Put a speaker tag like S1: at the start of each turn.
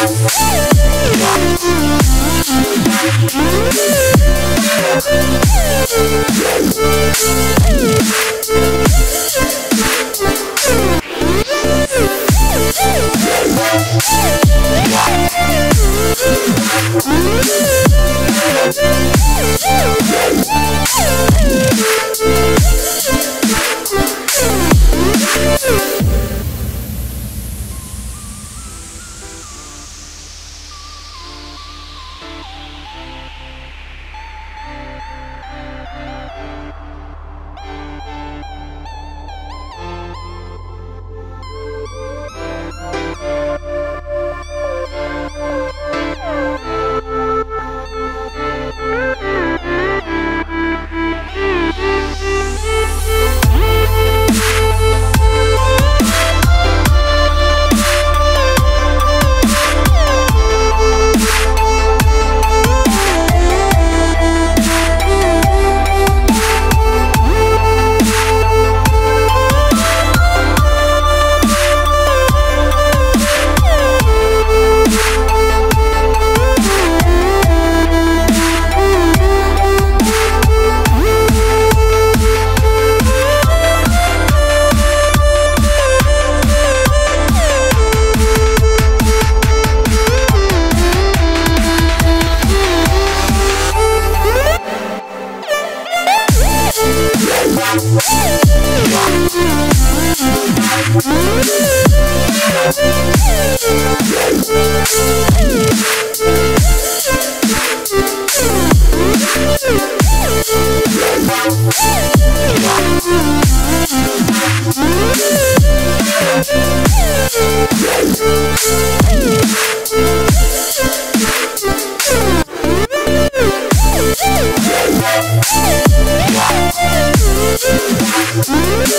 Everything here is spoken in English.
S1: Thank Música